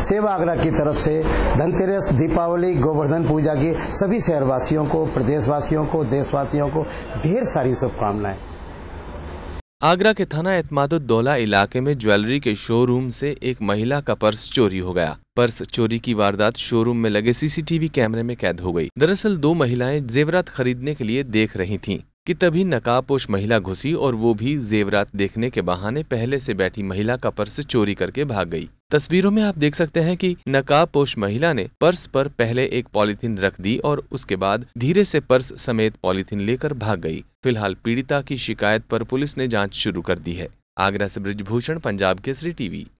Save Agra की तरफ़ से धनतेरस, दीपावली, गोवर्धन पूजा की सभी शहरवासियों को, प्रदेशवासियों को, देशवासियों को ढेर सारी शुभकामनाएँ। आगरा के थाना एतमादुद्दौला इलाके में ज्वेलरी के शोरूम से एक महिला का पर्स चोरी हो गया। पर्स चोरी की वारदात शोरूम में लगे सीसीटीवी कैमरे में कैद हो गई। दरअसल दो महिलाएँ जेवरात खरीदने के लिए देख रही थीं। कि तभी नकाबपोश महिला घुसी और वो भी जेवरात देखने के बहाने पहले से बैठी महिला का पर्स चोरी करके भाग गई। तस्वीरों में आप देख सकते हैं कि नकाबपोश महिला ने पर्स पर पहले एक पॉलिथीन रख दी और उसके बाद धीरे से पर्स समेत पॉलिथीन लेकर भाग गई। फ़िलहाल पीड़िता की शिकायत पर पुलिस ने जाँच शुरू कर दी है। आगरा से ब्रिजभूषण, पंजाब केसरी टीवी।